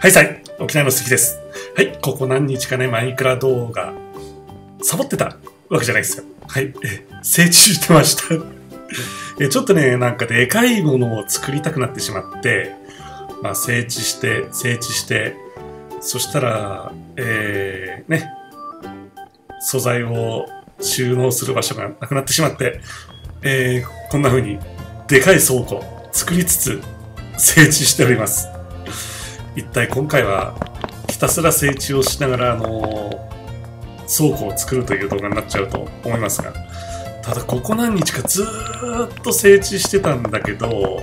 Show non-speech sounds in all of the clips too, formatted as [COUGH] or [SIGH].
はいさい、沖縄の関です。はい、ここ何日かね、マイクラ動画、サボってたわけじゃないですよ。はい、え、成長してました。え、ちょっとね、なんかでかいものを作りたくなってしまって、まあ、整地して、整地して、そしたら、えー、ね、素材を収納する場所がなくなってしまって、えー、こんな風に、でかい倉庫、作りつつ、整地しております。一体今回はひたすら整地をしながらあの倉庫を作るという動画になっちゃうと思いますが。ただここ何日かずっと整地してたんだけど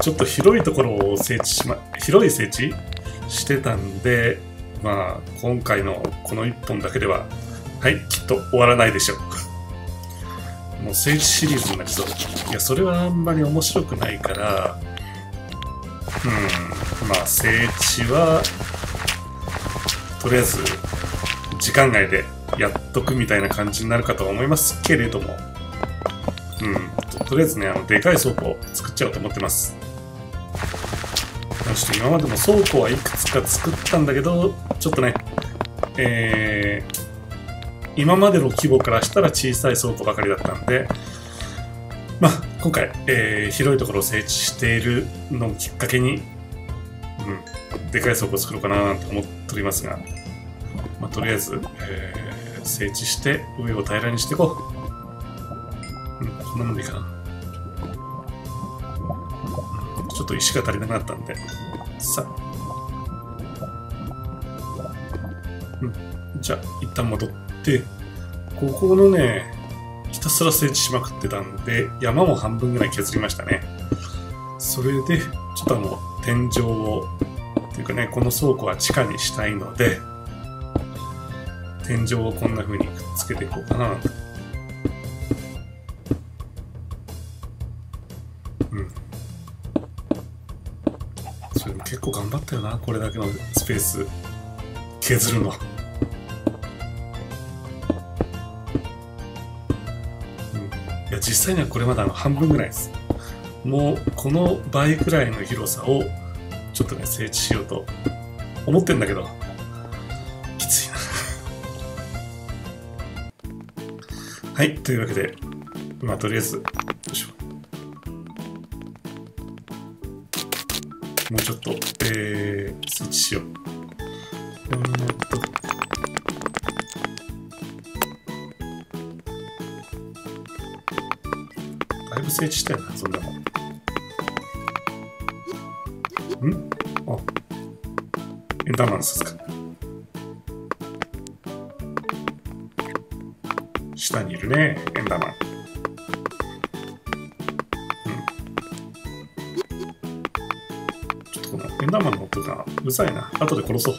ちょっと広いところを整地しま広い整地してたんでまあ今回のこの1本だけでははいきっと終わらないでしょう。もう整地シリーズになりそう。いやそれはあんまり面白くないからうん、まあ、整地は、とりあえず、時間外でやっとくみたいな感じになるかとは思いますけれども、うん、ととりあえずね、あの、でかい倉庫を作っちゃおうと思ってます。そして今までも倉庫はいくつか作ったんだけど、ちょっとね、えー、今までの規模からしたら小さい倉庫ばかりだったんで、まあ、今回、えー広いところを整地しているのをきっかけに、うん、でかい倉庫を作ろうかなと思っておりますが、まあ、とりあえず、えー整地して上を平らにしていこう。うん、こんなもんでいいかな。ちょっと石が足りなくなったんで、さあうん、じゃあ、一旦戻って、ここのね、ひたすら整地しまくってたんで、山も半分ぐらい削りましたね。それで、ちょっとあの、天井を、っていうかね、この倉庫は地下にしたいので、天井をこんな風にくっつけていこうかな。うん。それも結構頑張ったよな、これだけのスペース削るの。や実際にはこれまだの半分ぐらいです。もうこの倍くらいの広さをちょっとね整地しようと思ってんだけど。きついな。[LAUGHS] はいというわけでまあとりあえずよいしょ。もうちょっとえー、整地しよう。だいぶ整地したよな、そんなもん？んあ、エンダーマンスですか。下にいるね、エンダーマン。うん。ちょっとこのエンダーマンの音がうざいな。後で殺そう。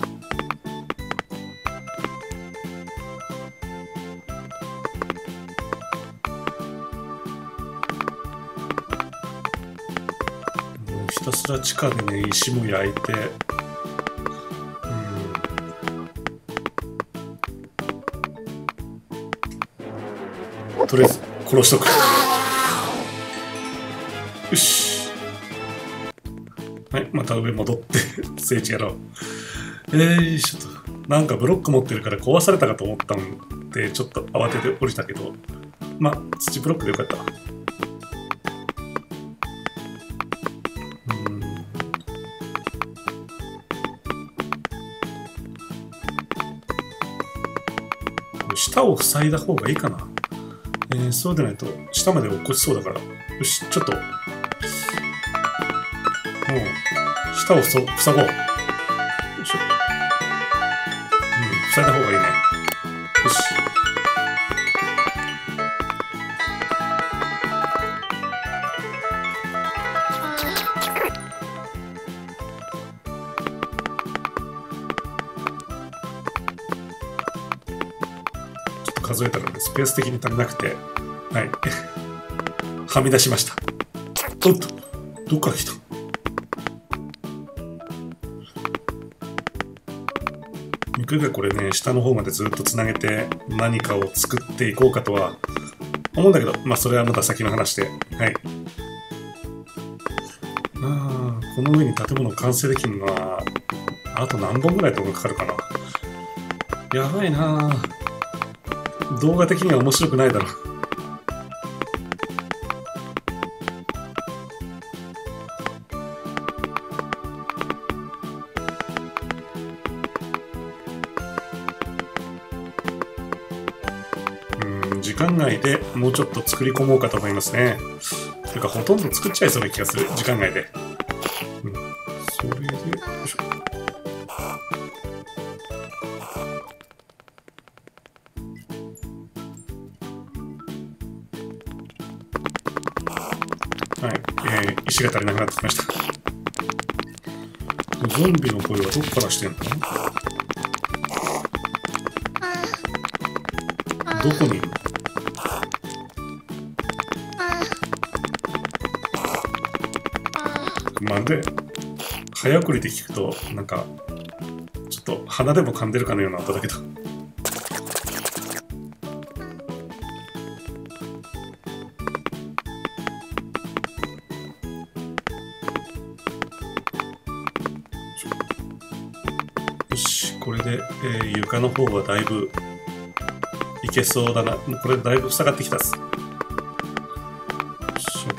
すら地下でね石も焼いてとりあえず殺しとく。よし。はいまた上戻って [LAUGHS] 聖地やろう。えー、ちょっと。なんかブロック持ってるから壊されたかと思ったんでちょっと慌てて降りたけど。まあ土ブロックでよかった。下を塞いだ方がいいかな。えーそうでないと下まで落っこちそうだから。よし、ちょっと。もう、下をそ塞ごう。よいしょ。うん、塞いだ方がいいね。数えたらね、スペース的に足りなくて、はい。[LAUGHS] はみ出しました。おっと、どっから来た？いくらこれね、下の方までずっとつなげて何かを作っていこうかとは思うんだけど、まあそれはまた先の話で、はい。ああ、この上に建物完成できるのは、あと何本ぐらい動画かかるかな？やばいなぁ動画的には面白くないだろう。うん時間外でもうちょっと作り込もうかと思いますね。というか、ほとんど作っちゃいそうな気がする、時間外で。はい、えー、石が足りなくなってきました。ゾンビの声はどこからしてんの？どこに？いるのまで早送りで聞くとなんかちょっと鼻でも噛んでるかのような音だけど。これで、えー床の方はだいぶいけそうだな。これだいぶ塞がってきたっす。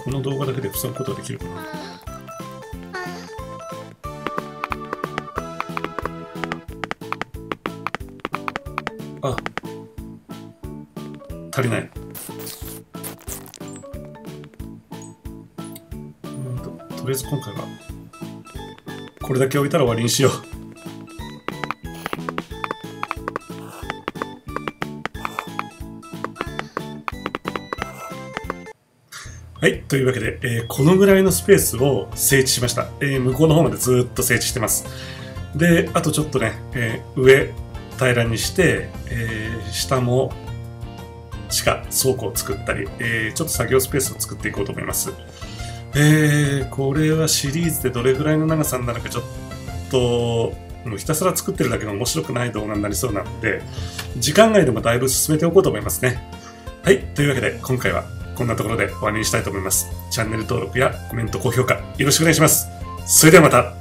この動画だけで塞ぐことができるかな。あ足りない。うんととりあえず今回はこれだけ置いたら終わりにしよう。はい。というわけで、えーこのぐらいのスペースを整地しました。えー向こうの方までずっと整地してます。で、あとちょっとね、えー上平らにして、えー下も地下倉庫を作ったり、えーちょっと作業スペースを作っていこうと思います。えーこれはシリーズでどれぐらいの長さになるかちょっと、もうひたすら作ってるだけの面白くない動画になりそうなので、時間外でもだいぶ進めておこうと思いますね。はい。というわけで、今回はこんなところで終わりにしたいと思います。チャンネル登録やコメント、高評価よろしくお願いします。それではまた